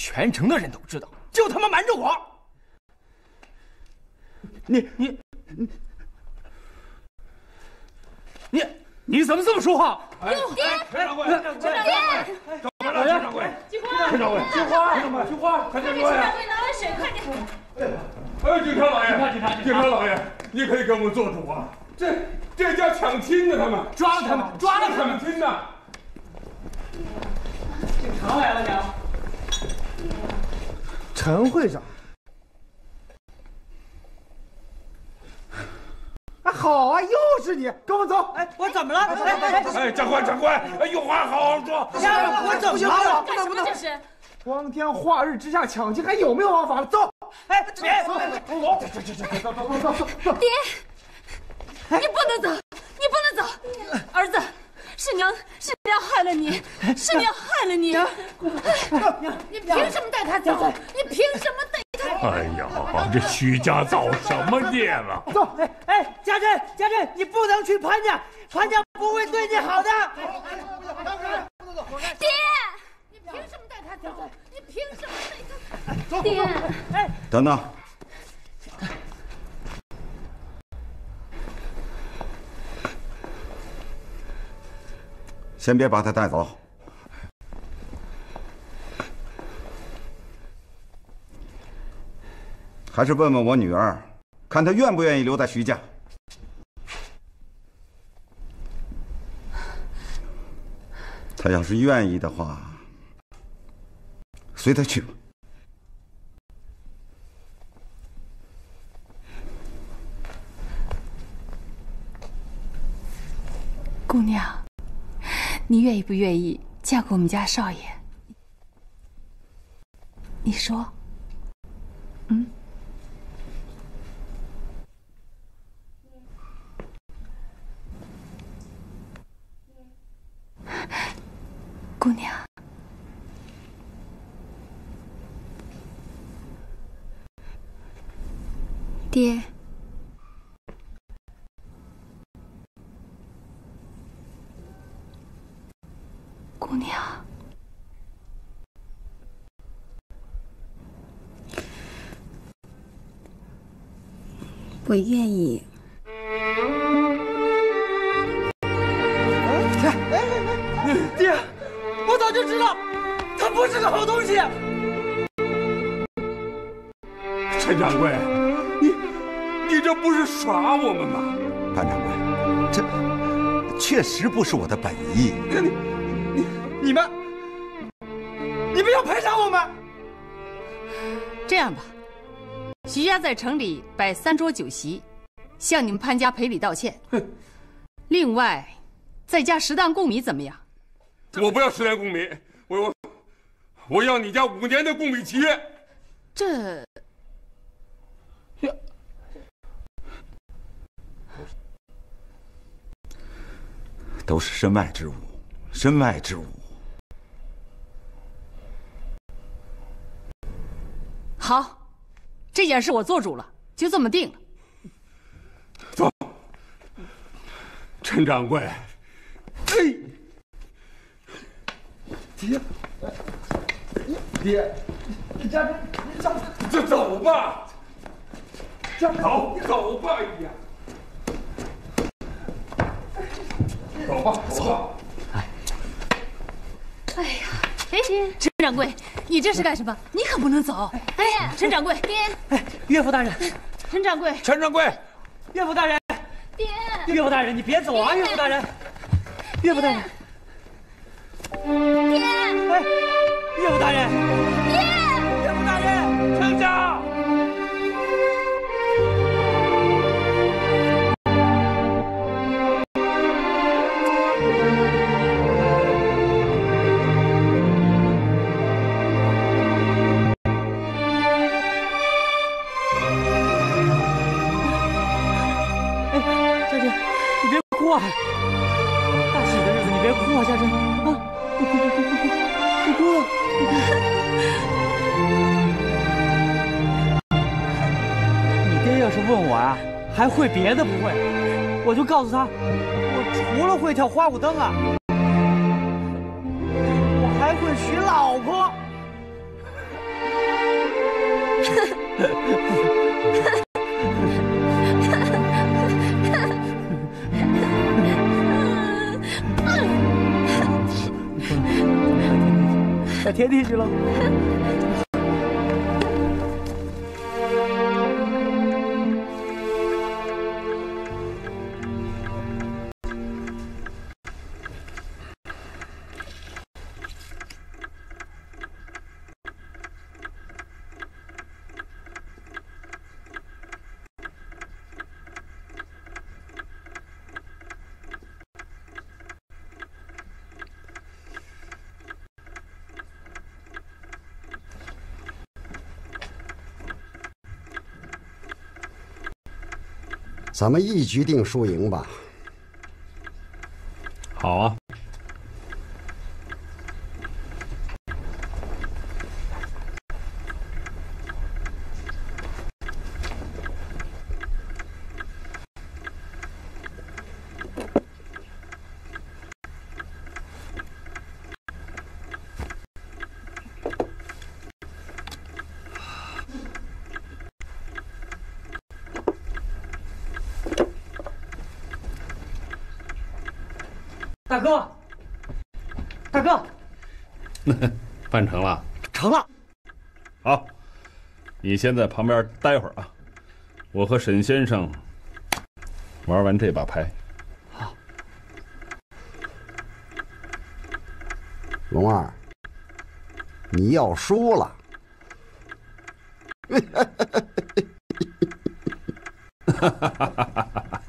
全城的人都知道，就他妈瞒着我。你你你你你怎么这么说话？哎，爹，陈掌柜，陈掌柜，怎么了？陈掌柜，菊花，陈掌柜，菊花，菊花，菊花，陈掌柜，陈掌柜，拿碗水，快点。哎，哎警察老爷，警察，警察老爷，你可以给我们做主啊！这这叫抢亲呢，他们抓了他们，抓了他们，抢亲呢。警察来了，娘。陈会长。好啊，又是你，跟我走。哎，我怎么了？哎哎哎，长官长官，有话好好说。我怎么了？干什么这是？光天化日之下抢劫，还有没有王法了？走！哎，别走！走走走走走走走！爹，你不能走，你不能走！儿子，是娘，是娘害了你，是娘害了你。娘你凭什么带他走？你凭什么带他？哎呀，这徐家造什么孽了？走！哎哎，家珍，家珍，你不能去潘家，潘家不会对你好的。爹。你凭什么带他走？你凭什么带他走？爹，哎，等等，先别把他带走，还是问问我女儿，看她愿不愿意留在徐家。她要是愿意的话。随她去吧，姑娘，你愿意不愿意嫁给我们家少爷？你说，嗯？姑娘。爹，姑娘，我愿意。爹，我早就知道，他不是个好东西。陈掌柜。你你这不是耍我们吗，潘掌柜？这确实不是我的本意。你、你、你们，你们要赔偿我们？这样吧，徐家在城里摆三桌酒席，向你们潘家赔礼道歉。哼另外，再加十担贡米，怎么样？我不要十担贡米，我我要你家五年的贡米契约。这。都是身外之物，身外之物。好，这件事我做主了，就这么定了。走，陈掌柜。哎，爹，爹，你家珍，你走，就走吧。走，走吧，呀。走吧，走吧。哎，哎呀，哎，陈掌柜，你这是干什么？你可不能走。哎，陈掌柜，爹。哎，岳父大人，陈掌柜，陈掌柜，岳父大人，爹。岳父大人，你别走啊！岳父大人，岳父大人，爹。哎，岳父大人，大喜的日子你别哭啊家珍啊不哭不哭不哭不哭了你爹要是问我啊还会别的不会？我就告诉他我除了会跳花鼓灯啊。我还会娶老婆。在天地去了。咱们一局定输赢吧。好啊。大哥，大哥，办成了，成了。好，你先在旁边待会儿啊，我和沈先生玩完这把牌。好，龙二，你要输了。哈哈哈哈哈！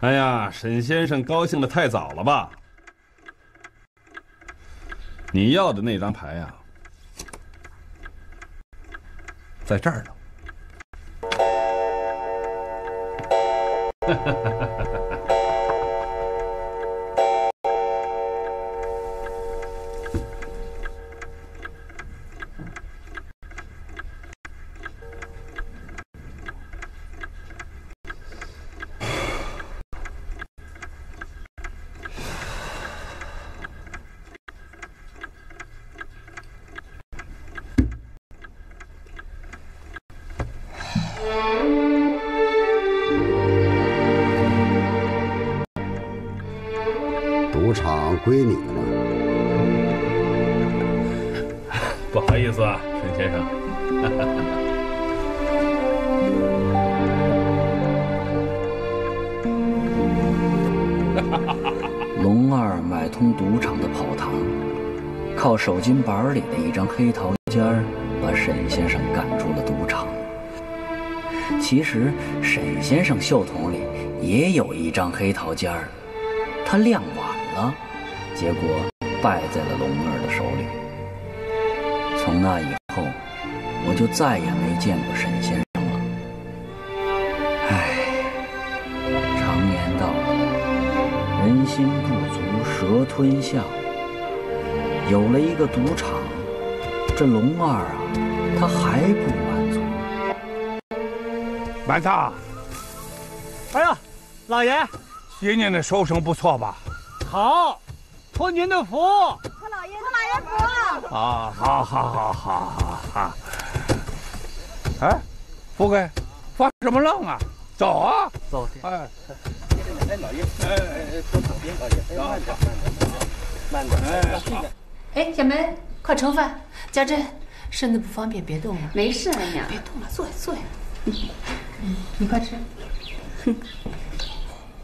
哎呀，沈先生高兴的太早了吧？你要的那张牌呀，在这儿呢。不好意思啊，沈先生。哈哈哈龙二买通赌场的跑堂，靠手巾板里的一张黑桃尖儿，把沈先生赶出了赌场。其实沈先生袖筒里也有一张黑桃尖儿，他亮晚了，结果败在了龙二的手里。从那以后，我就再也没见过沈先生了。唉，常言道。人心不足蛇吞象。有了一个赌场，这龙二啊，他还不满足。满仓，哎呀，老爷，今年的收成不错吧？好，托您的福。托老爷，托老爷福。啊，好，好，好，好，好，好。哎，富贵，发什么愣啊？走啊，走。哎。哎，老爷，哎哎，坐旁边，老爷，慢点，慢点，慢点，慢点。哎，小梅，快盛饭。家珍，身子不方便，别动了。没事，了，娘。别动了，坐下，坐下。嗯，你快吃。哼。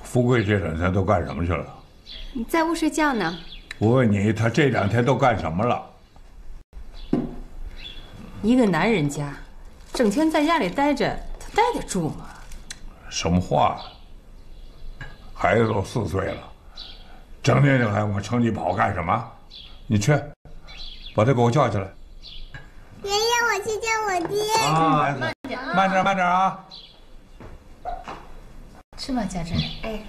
富贵这两天都干什么去了？你在屋睡觉呢。我问你，他这两天都干什么了？一个男人家，整天在家里待着，他待得住吗？什么话？孩子都四岁了，整天就喊我城里跑干什么？你去，把他给我叫起来。爷爷，我去叫我爹。啊，慢点，慢点，慢点啊！吃吧，家珍。哎。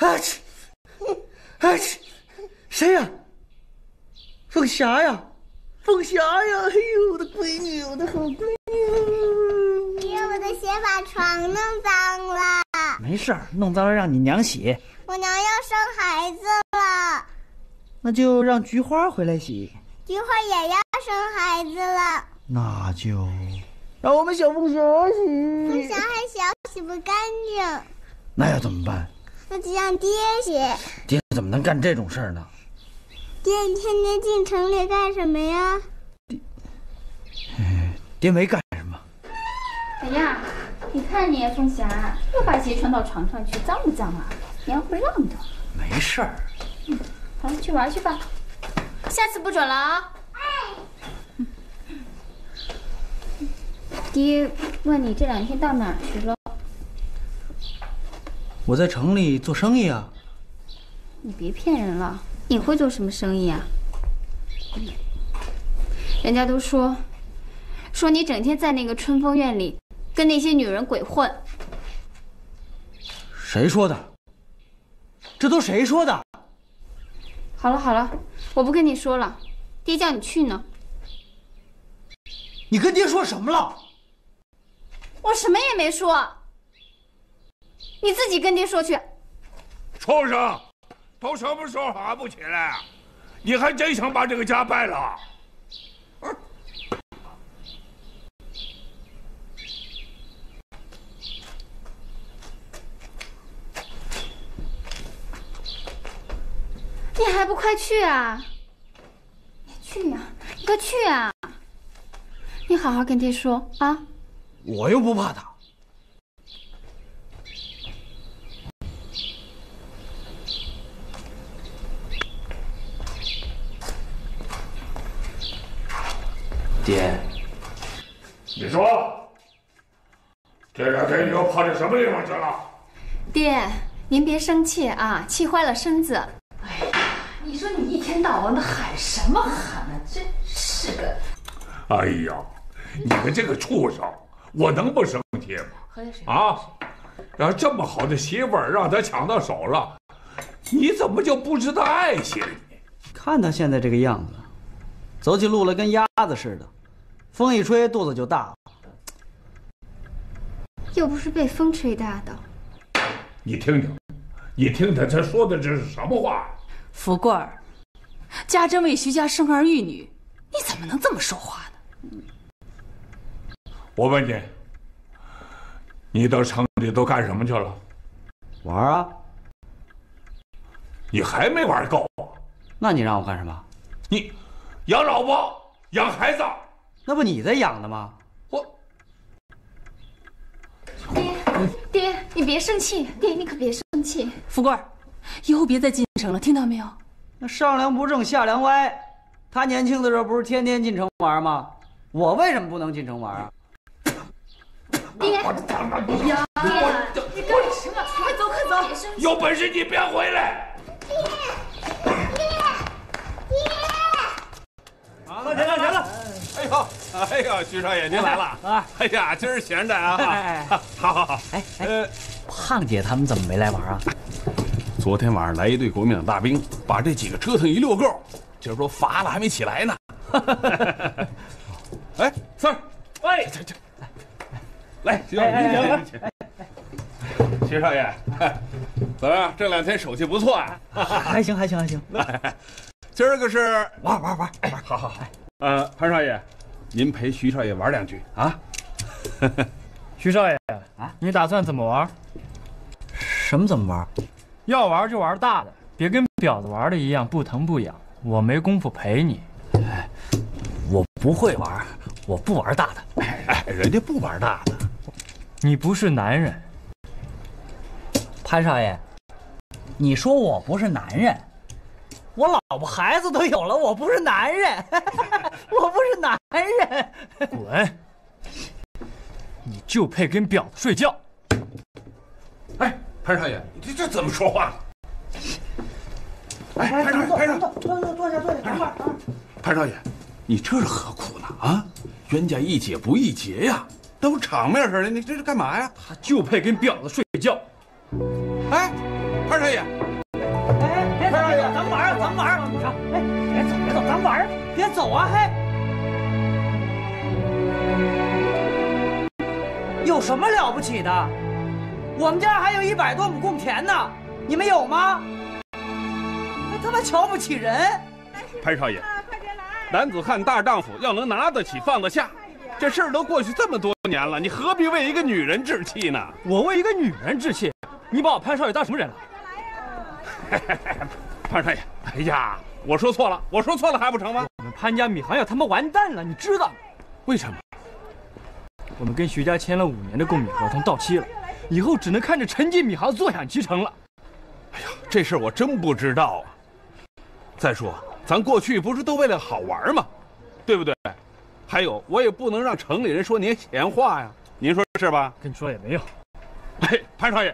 啊去！啊去！谁呀？凤霞呀，凤霞呀！哎呦，我的闺女，我的好闺女！我的鞋把床弄脏了。没事儿，弄脏了让你娘洗。我娘要生孩子了。那就让菊花回来洗。菊花也要生孩子了。那就让我们小凤霞洗。凤霞还小，洗不干净。那要怎么办？那就让爹洗。爹怎么能干这种事儿呢？爹，你天天进城里干什么呀？爹没干什么。哎呀，你看你，凤霞又把鞋穿到床上去，脏不脏啊？娘不让的。没事儿。嗯，好了，去玩去吧，下次不准了啊。爹问你这两天到哪儿去了？我在城里做生意啊。你别骗人了，你会做什么生意啊？人家都说，说你整天在那个春风院里跟那些女人鬼混。谁说的？这都谁说的？好了好了，我不跟你说了，爹叫你去呢。你跟爹说什么了？我什么也没说，你自己跟爹说去。畜生，都什么时候还不起来？啊你还真想把这个家败了？你还不快去啊！你去呀，你快去啊！你好好跟爹说啊！我又不怕他。爹，你说，这两天你又跑到什么地方去了？爹，您别生气啊，气坏了身子。哎呀，你说你一天到晚的喊什么喊呢？真是个……哎呀，你们这个畜生，我能不生气吗？喝点水啊！然后这么好的媳妇儿让他抢到手了，你怎么就不知道爱惜了你？看他现在这个样子，走起路来跟鸭子似的，风一吹肚子就大了。又不是被风吹大的。你听听，你听听他说的这是什么话？福贵儿，家珍为徐家生儿育女，你怎么能这么说话呢？我问你，你到城里都干什么去了？玩啊！你还没玩够啊？那你让我干什么？你养老婆、养孩子，那不你在养的吗？我 爹，你别生气，爹，你可别生气。富贵儿，以后别再进城了，听到没有？那上梁不正下梁歪，他年轻的时候不是天天进城玩吗？我为什么不能进城玩啊？爹，呀，爹，你干什么？快走，快走！有本事你别回来！好了，行了，行了。哎呦，哎呦，徐少爷您来了啊！哎呀，今儿闲着啊！好好好。哎哎，胖姐他们怎么没来玩啊？昨天晚上来一队国民党大兵，把这几个折腾一溜够。今儿说乏了还没起来呢。哎，三儿，哎，这这，来，徐少爷，您请，徐少爷，怎么样？这两天手气不错啊？还行，还行，还行。今儿个是玩玩玩，玩，好好好。呃，潘少爷，您陪徐少爷玩两局啊。徐少爷啊，你打算怎么玩？什么怎么玩？要玩就玩大的，别跟婊子玩的一样不疼不痒。我没工夫陪你。哎，我不会玩，我不玩大的。哎，人家不玩大的。你不是男人，潘少爷，你说我不是男人？我老婆孩子都有了，我不是男人，我不是男人。滚！你就配跟婊子睡觉。哎，潘少爷，你这这怎么说话？哎，潘少爷，潘少爷，坐坐坐下，坐下，等会儿。潘少爷，你这是何苦呢？啊，冤家宜解不宜结呀，都是场面上的，你这是干嘛呀？他就配跟婊子睡觉。哎，潘少爷。咱们玩啊，咱们玩啊！你看，哎，别走，别走，咱们玩啊！别走啊，嘿！有什么了不起的？我们家还有一百多亩贡田呢，你们有吗？还他妈瞧不起人！潘少爷，快点来！男子汉大丈夫要能拿得起放得下，这事儿都过去这么多年了，你何必为一个女人置气呢？我为一个女人置气？你把我潘少爷当什么人了？潘少爷，哎呀，我说错了，我说错了还不成吗？我们潘家米行要他妈完蛋了，你知道？为什么？我们跟徐家签了五年的供米合同到期了，以后只能看着陈记米行坐享其成了。哎呀，这事我真不知道啊。再说，咱过去不是都为了好玩吗？对不对？还有，我也不能让城里人说您闲话呀。您说是吧？跟你说也没用。哎，潘少爷，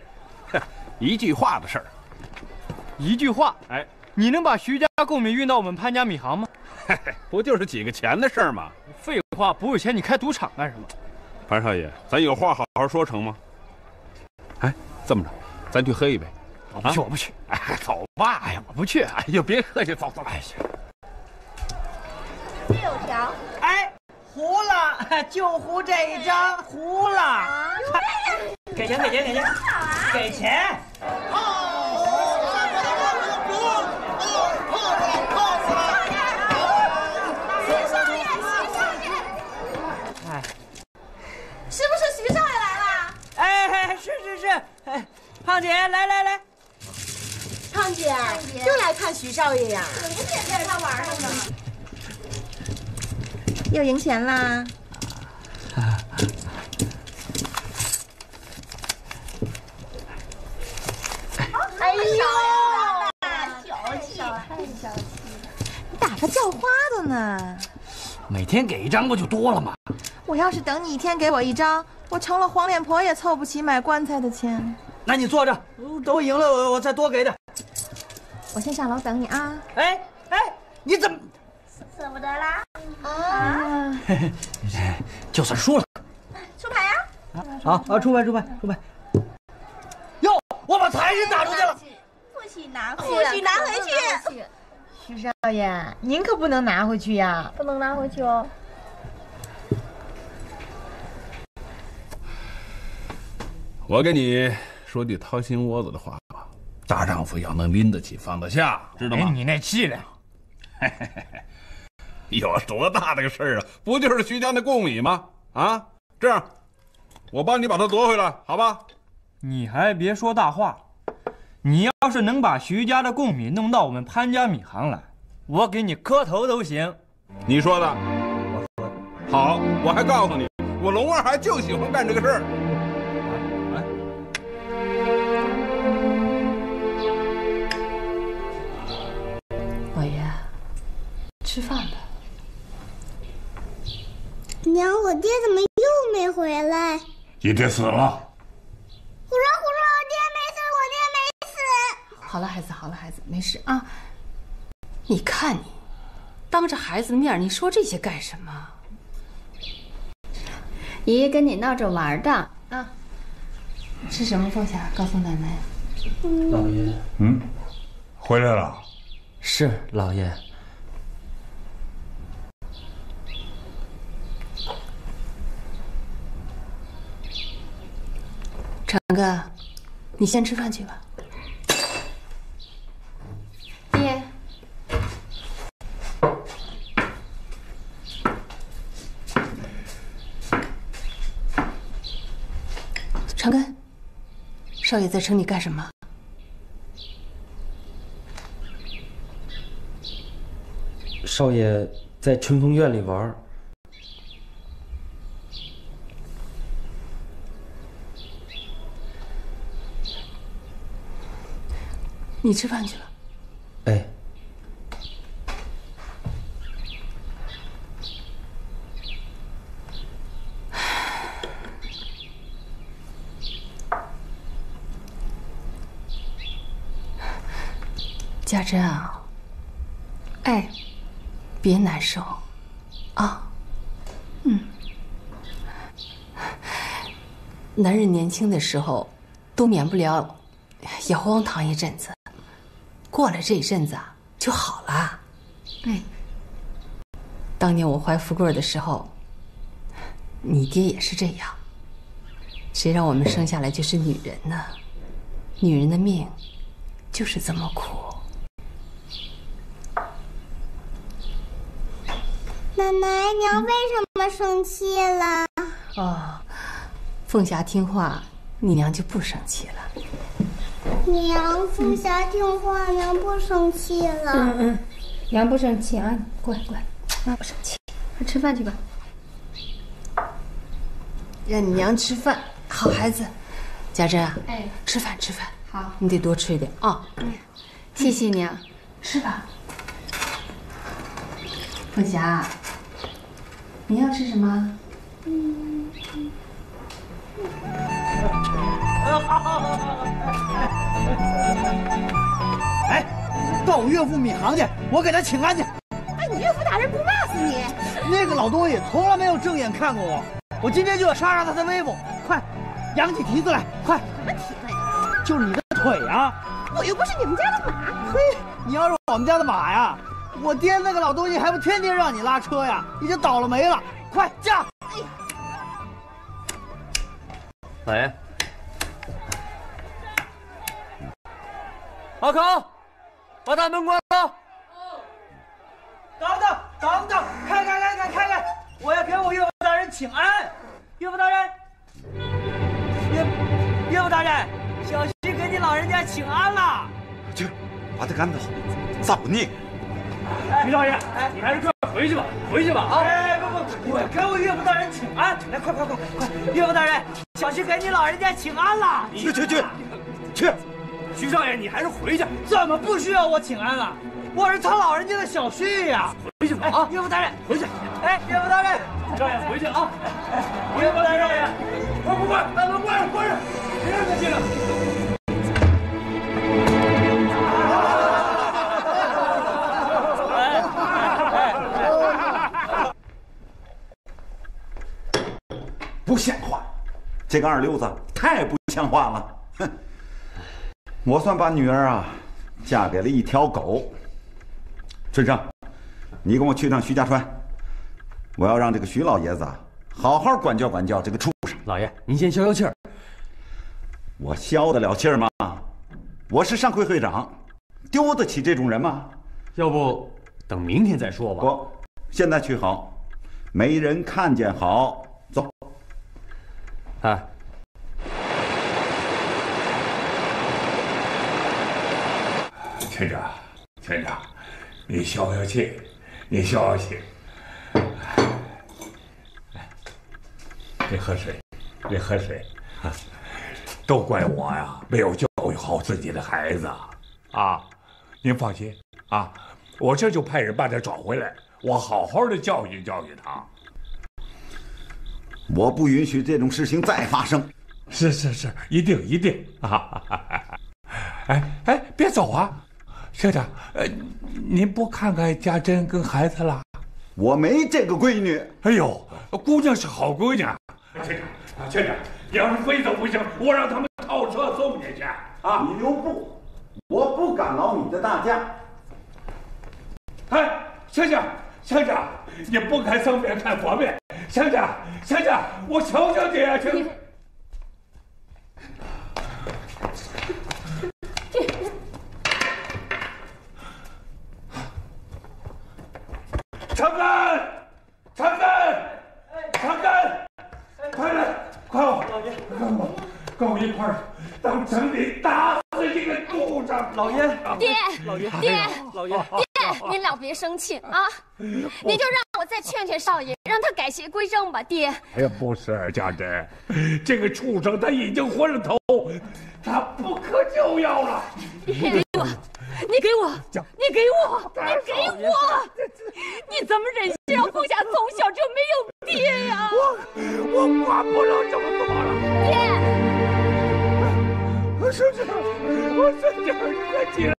一句话的事儿，一句话。哎，你能把徐家贡米运到我们潘家米行吗？嘿嘿，不就是几个钱的事儿吗？废话，不有钱你开赌场干什么？潘少爷，咱有话好好说成吗？哎，这么着，咱去喝一杯。我不去，我不去。哎，走吧。哎呀，我不去。哎呀，别客气，走走。哎呀，六条。哎，糊了，就糊这一张，糊了。给钱，给钱，给钱，给钱。哎，是不是徐少爷来了？哎，是是是，哎，胖姐，来来来。胖姐，就来看徐少爷呀？你不也带着他玩呢吗？又赢钱啦！哎呦，小气，太小气了！你打发叫花子呢？每天给一张不就多了吗？我要是等你一天给我一张，我成了黄脸婆也凑不齐买棺材的钱。那你坐着，等我赢了，我我再多给点。我先上楼等你啊！哎哎，你怎么舍不得啦？啊！就算输了，出牌呀！好啊，出牌出牌出牌！哟，我把财神打出去了，不许拿回去，不许拿回去！徐少爷，您可不能拿回去呀！不能拿回去哦。我跟你说句掏心窝子的话吧，大丈夫要能拎得起放得下，知道吗？你那气量，有多大的个事儿啊？不就是徐家那贡米吗？啊，这样，我帮你把它夺回来，好吧？你还别说大话，你要是能把徐家的贡米弄到我们潘家米行来，我给你磕头都行。你说的，我说的。好，我还告诉你，我龙二还就喜欢干这个事儿。吃饭吧。娘，我爹怎么又没回来？你爹死了。胡说胡说，我爹没死，我爹没死。好了，孩子，好了，孩子，没事啊。你看你，当着孩子的面，你说这些干什么？爷爷跟你闹着玩的啊。吃什么，凤霞？告诉奶奶。老爷，嗯，回来了。是老爷。成哥，你先吃饭去吧。爹，长根，少爷在城里干什么？少爷在春风院里玩。你吃饭去了。哎。家珍啊，哎，别难受，啊，嗯，男人年轻的时候，都免不了要荒唐一阵子，过了这一阵子啊，就好了。哎，当年我怀富贵的时候，你爹也是这样。谁让我们生下来就是女人呢？女人的命就是这么苦。奶奶，娘为什么生气了？哦，凤霞听话，你娘就不生气了。娘，凤霞听话，娘不生气了。嗯嗯，娘不生气啊，过来过来，啊不生气，快吃饭去吧。让你娘吃饭，好孩子。家珍啊，哎，吃饭吃饭，好，你得多吃一点啊。嗯，谢谢娘，吃吧。凤霞，你要吃什么？嗯。哎，到我岳父闵行去，我给他请安去。哎，你岳父大人不骂死你？那个老东西从来没有正眼看过我，我今天就要杀杀他的威风。快，扬起蹄子来，快！什么蹄子呀？就是你的腿啊！我又不是你们家的马。嘿，你要是我们家的马呀，我爹那个老东西还不天天让你拉车呀？你就倒了霉了！快驾！哎呀，老阿康，把大门关了。等等等等，开开开开开开！我要给我岳父大人请安。岳父大人，岳岳父大人，小婿给你老人家请安了。去，把他赶走！造孽！徐少爷，哎，你还是快回去吧，回去吧啊！哎，不不，我要给我岳父大人请安。来，快快快快！岳父大人，小婿给你老人家请安了。去去去，去！徐少爷，你还是回去。怎么不需要我请安了？我是他老人家的小婿呀！回去吧啊！岳父大人，回去！哎，岳父大人，少爷回去啊！岳父大人，快快快，把门关上，关上，别让他进来。不像话！这个二流子太不像话了！哼，我算把女儿啊嫁给了一条狗。春生，你跟我去趟徐家川，我要让这个徐老爷子啊好好管教管教这个畜生。老爷，您先消消气儿。我消得了气儿吗？我是上会会长，丢得起这种人吗？要不等明天再说吧。不，现在去好，没人看见好。走。哎，村长，村长，你消消气，你消消气。来，你喝水，你喝水。都怪我呀，没有教育好自己的孩子啊！您放心啊，我这就派人把他找回来，我好好的教育教育他。我不允许这种事情再发生。是是是，一定一定啊！哎哎，别走啊，社长，呃，您不看看家珍跟孩子了？我没这个闺女。哎呦，姑娘是好闺娘。乡长，乡长，你要是非走不行，我让他们套车送你去啊！你留步，我不敢劳你的大驾。哎，乡长，乡长，你不看僧面看佛面，乡长，乡长，我求求你啊，求。长根，长根，长根，快来，快我，跟我，跟我一块儿到城里打死这个畜生！老爷，爹，老爷，爹，老爷，爹，您老别生气啊！您就让我再劝劝少爷，让他改邪归正吧，爹。哎呀，不是家珍，这个畜生他已经昏了头，他不可救药了。你给我，你给我，你给我，你给我！你怎么忍心让凤霞从小就没有爹呀？我我管不了这么多了。爹，我孙女，我孙女，你快起来，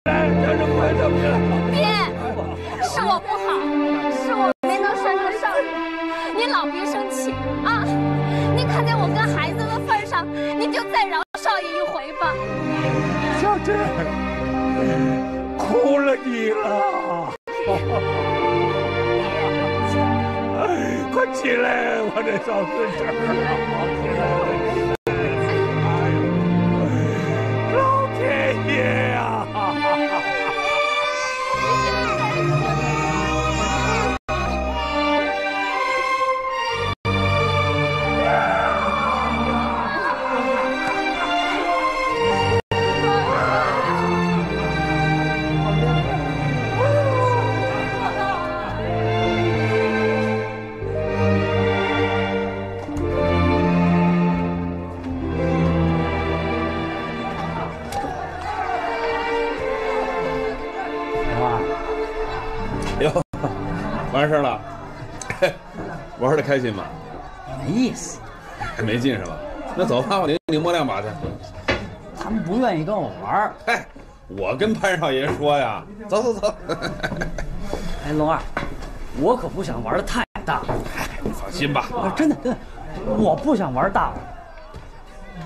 开心吗？没意思，没劲是吧？那走吧，我领你摸两把去。他们不愿意跟我玩儿。哎，我跟潘少爷说呀，走走走。哎，龙二，我可不想玩的太大。你放心吧，啊真的真的，我不想玩大了。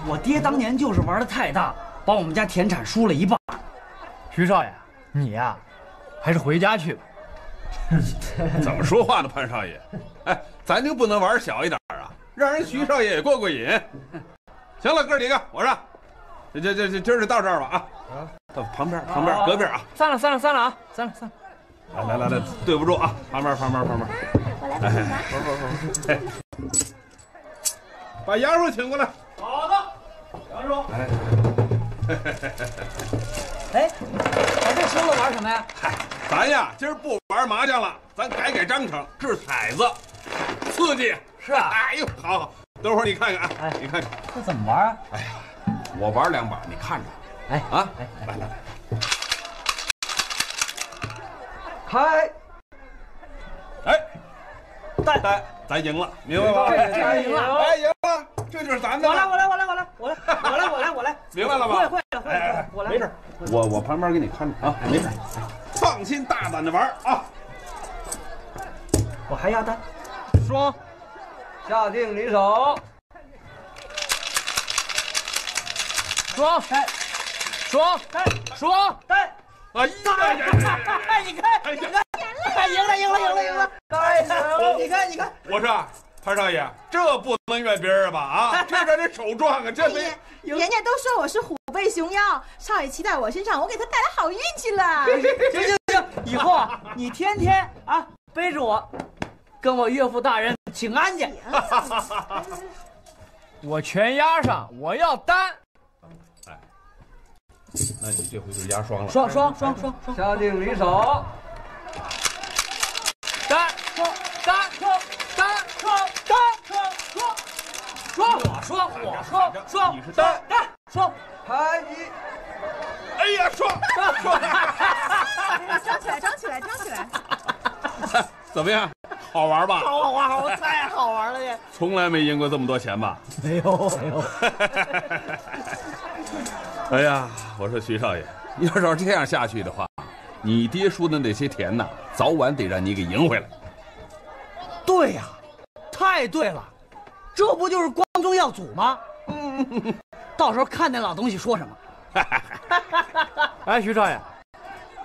我爹当年就是玩的太大，把我们家田产输了一半。徐少爷，你呀、还是回家去吧。怎么说话呢，潘少爷？哎，咱就不能玩小一点啊，让人徐少爷也过过瘾。行了，哥几个，我说，这这这这今儿就到这儿吧啊！到旁边旁边隔壁啊！散了散了散了啊！散了散了。来来来来，对不住啊，旁边旁边旁边。我来哎，不不不，哎，把杨叔请过来。好的，杨叔。哎，哎，咱这说了玩什么呀？嗨，咱呀今儿不玩麻将了，咱改改章程，掷骰子，刺激。是啊。哎呦，好好，等会儿你看看啊，哎，你看看。这怎么玩啊？哎呀，我玩两把，你看着。哎啊，哎来来来，开。哎，带带，咱赢了，明白吗？这这赢了哎，赢了，这就是咱的。我来我来我来我来我来我来我来我来，明白了吧？会会了会我来。没事，我我旁边给你看着啊，没事，放心大胆的玩啊。我还压单。双，下定离手。双，双，双，单。哎呀！哎，你看，你看，哎，赢了，赢了，赢了，赢了！太行了！你看，你看，我说潘少爷，这不能怨别人吧？啊，这让人手壮啊，这没。人家都说我是虎背熊腰，少爷骑在我身上，我给他带来好运气了。行行行，以后啊，你天天啊背着我，跟我岳父大人请安去。我全押上，我要单。哎那你这回就押双了。双双双双双，下定离手。单双单双单双单双双双，我说我说双，你是单单双，拍一。哎呀，双双，张起来，张起来，张起来！怎么样？好玩吧？好玩好玩，太好玩了耶！从来没赢过这么多钱吧？没有没有。哎呀，我说徐少爷，要是这样下去的话，你爹说的那些田呐，早晚得让你给赢回来。对呀，太对了，这不就是光宗耀祖吗？嗯，到时候看那老东西说什么。哎，徐少爷，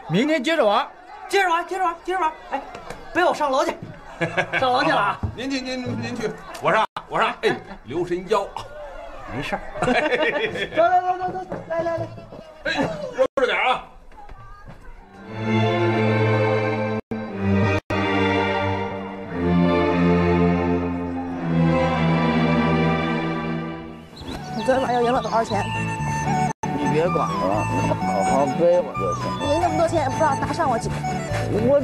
明天接着玩，接着玩，接着玩，接着玩。哎，背我上楼去，上楼去了啊！您去，您您去，我上，我上。哎，留神腰啊！没事儿。走走走走走，来来来。哎，悠着点啊！少钱？你别管了，你好好背我就行。您那么多钱也不知道搭上我几个。我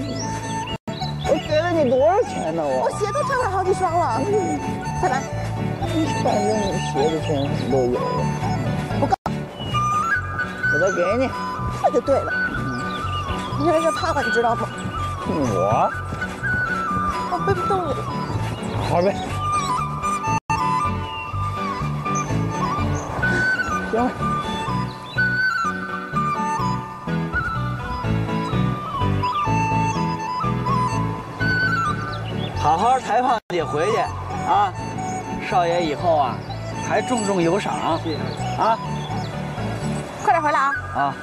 我给了你多少钱呢？我我鞋都穿了好几双了。再来，反正你鞋子钱都有了，不够，我再给你。那就对了。你越来越胖了，你知道不？我我背不动你。好好背。行了。好好抬胖姐回去啊！少爷以后啊，还重重有赏啊！快点回来啊！啊！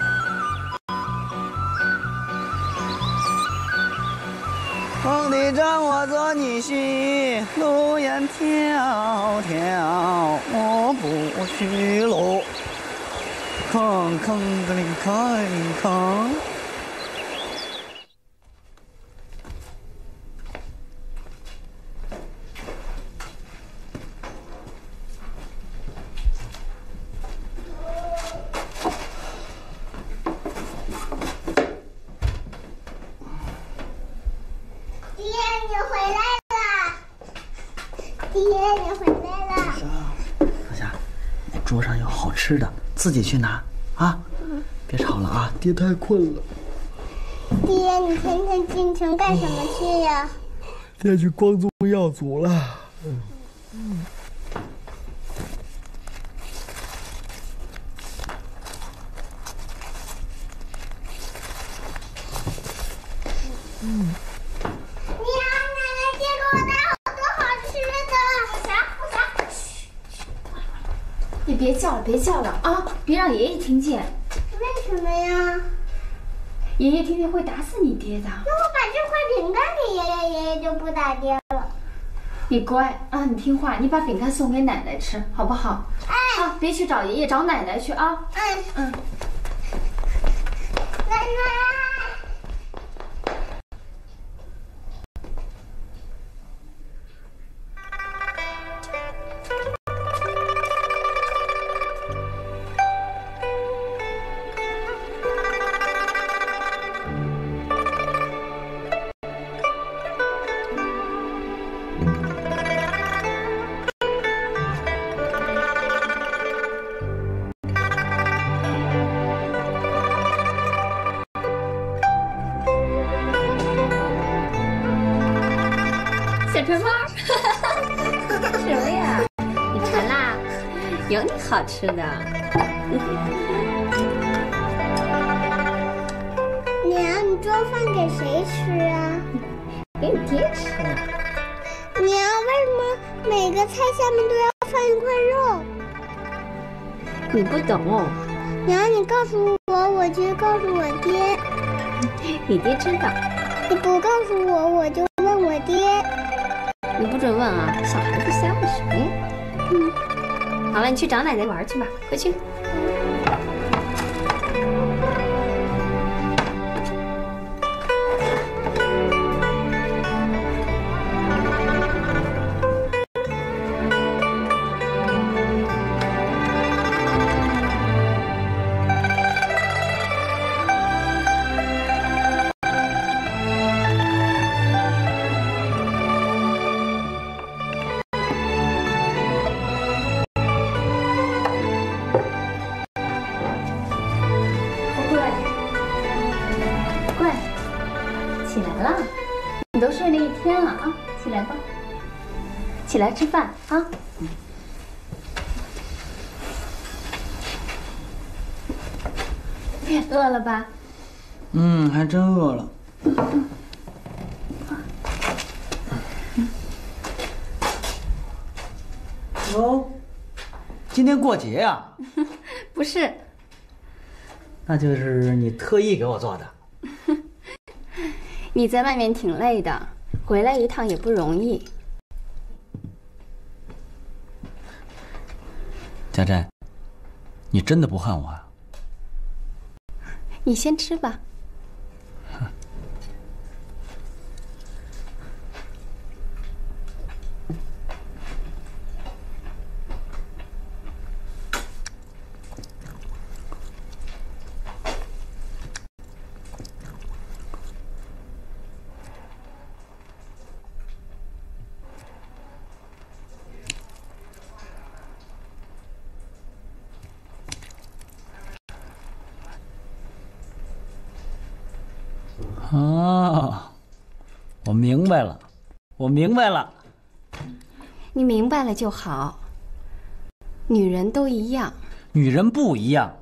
皇帝让我做女婿，路远迢迢，我不去喽。Kong, Kong, Kong, Kong. 自己去拿啊！别吵了啊，爹太困了。爹，你天天进城干什么去呀？爹去光宗耀祖了。娘，奶奶今给我带好多好吃的。不霞，不霞，你别叫了，别叫了啊！别让爷爷听见。为什么呀？爷爷听见会打死你爹的。那我把这块饼干给爷爷，爷爷就不打爹了。你乖啊，你听话，你把饼干送给奶奶吃，好不好？哎。啊，别去找爷爷，找奶奶去啊。嗯嗯。奶奶。你好吃的。娘，你做饭给谁吃啊？给你爹吃。娘，为什么每个菜下面都要放一块肉？你不懂。娘，你告诉我，我就告诉我爹。你爹知道。你不告诉我，我就问我爹。你不准问啊！小孩子瞎问什么呀？嗯。好了，你去找奶奶玩去吧，快去。起来吃饭啊。饿了吧？嗯，还真饿了。哟，今天过节呀、不是，那就是你特意给我做的。你在外面挺累的，回来一趟也不容易。家珍，你真的不恨我啊？你先吃吧。啊，我明白了，我明白了。你明白了就好。女人都一样，女人不一样，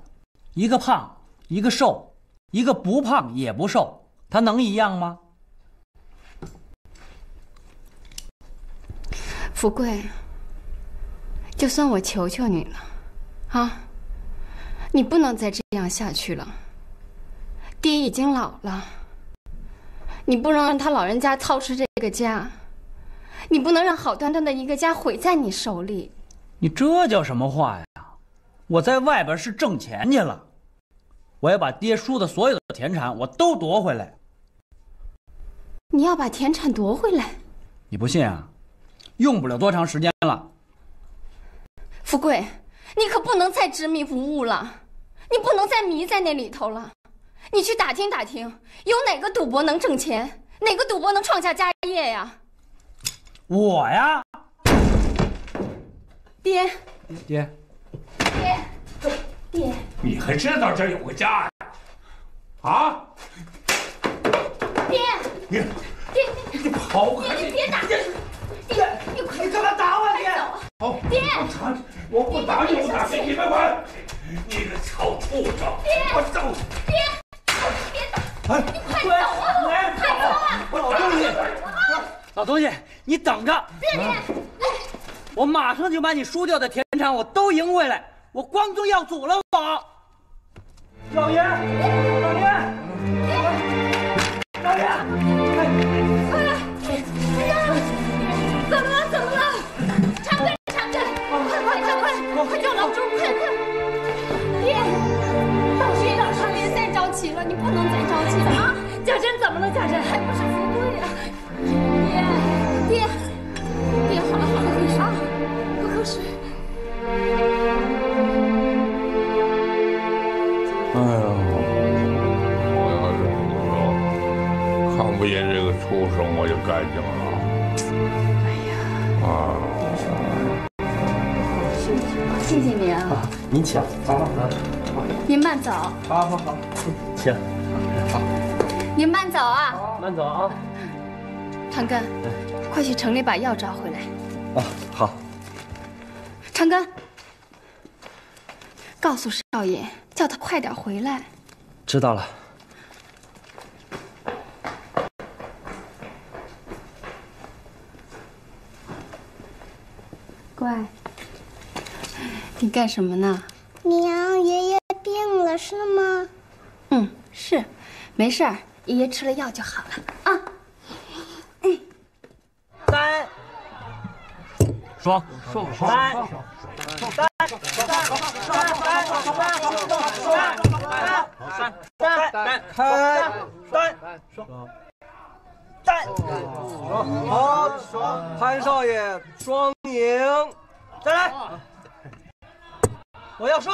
一个胖，一个瘦，一个不胖也不瘦，她能一样吗？福贵，就算我求求你了，啊，你不能再这样下去了。爹已经老了，你不能让他老人家操持这个家，你不能让好端端的一个家毁在你手里。你这叫什么话呀？我在外边是挣钱去了，我要把爹输的所有的田产我都夺回来。你要把田产夺回来？你不信啊？用不了多长时间了。富贵，你可不能再执迷不悟了，你不能再迷在那里头了。你去打听打听，有哪个赌博能挣钱，哪个赌博能创下家业呀？我呀，爹，爹，爹，爹，你还知道这儿有个家呀？啊！爹，你爹，你跑开，爹，你别打！爹，爹，你快你干嘛打我？爹，好，爹，我不打你，我打谁？你别管！你个臭畜生！爹，我揍你！爹，别打！哎，你快走啊！快走啊！老东西，老东西，你等着！别别！我马上就把你输掉的田产我都赢回来，我光宗耀祖了！我，老爷，老爷，老爷，好好好，请，好，您慢走啊。慢走啊。长根，快去城里把药抓回来。啊，好。长根，告诉少爷，叫他快点回来。知道了。乖，你干什么呢？娘，爷爷病了是吗？嗯，是，没事儿，爷爷吃了药就好了。啊。哎三，双双三，三，三，开，三，三，好，潘少爷双赢，再来，我要双，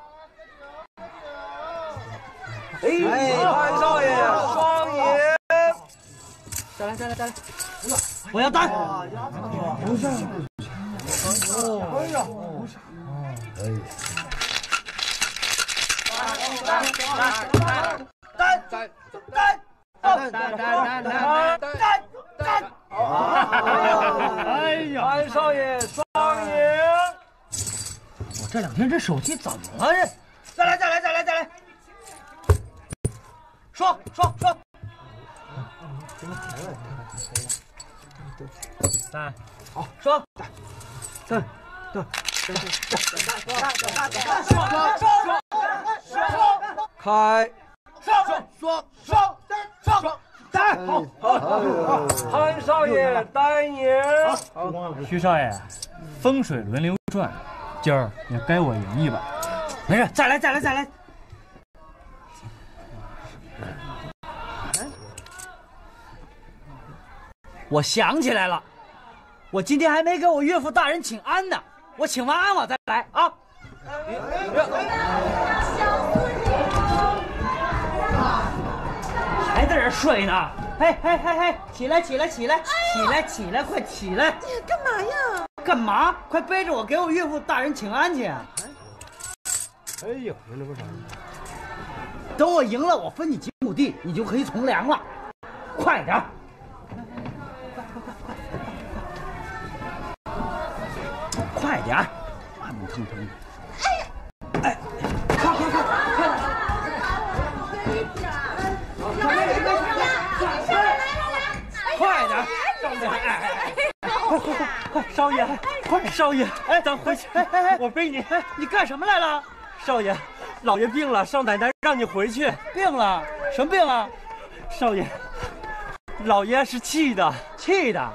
哎，潘少爷双赢，再来再来再来，我要单。不是。哎呀！不是哎呀！单单单单单单单单！哎呀！潘少爷双赢！我这两天这手气怎么了？这再来再来再来再来！双双！三，好，双。三，对，开，双双双双双单，好，好，潘少爷单赢。徐少爷，风水轮流转，今儿也该我赢一把。没事，再来，再来，再来。我想起来了。我今天还没给我岳父大人请安呢，我请完安我再来啊！还在这睡呢？哎哎哎哎，起来起来起来，起来起来，快起来！干嘛呀？干嘛？快背着我给我岳父大人请安去！哎呦，那不啥？等我赢了，我分你几亩地，你就可以从良了。快点！快点，慢腾腾的。哎呀，哎，快快快，快点！快点，少爷！快快快快，少爷，快少爷！哎，咱回去。哎哎哎，我背你。哎，你干什么来了？少爷，老爷病了，少奶奶让你回去。病了？什么病啊？少爷，老爷是气的，气的。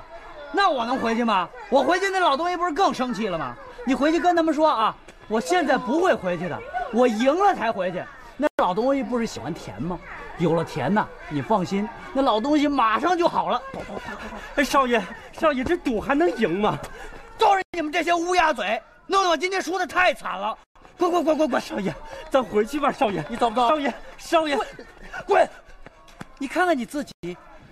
那我能回去吗？我回去那老东西不是更生气了吗？你回去跟他们说啊，我现在不会回去的，我赢了才回去。那老东西不是喜欢甜吗？有了甜呐，你放心，那老东西马上就好了。哎，少爷，少爷，这赌还能赢吗？都是你们这些乌鸦嘴，弄得我今天输的太惨了。滚滚滚滚滚！少爷，咱回去吧。少爷，你走不走？少爷，少爷，滚！你看看你自己，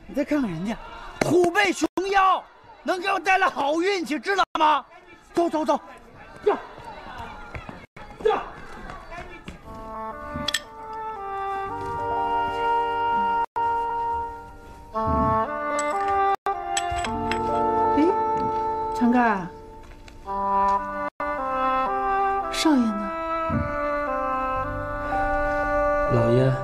你再看看人家，虎背熊腰，能给我带来好运气，知道吗？走走走，呀呀！哎，长盖儿，少爷呢？老爷。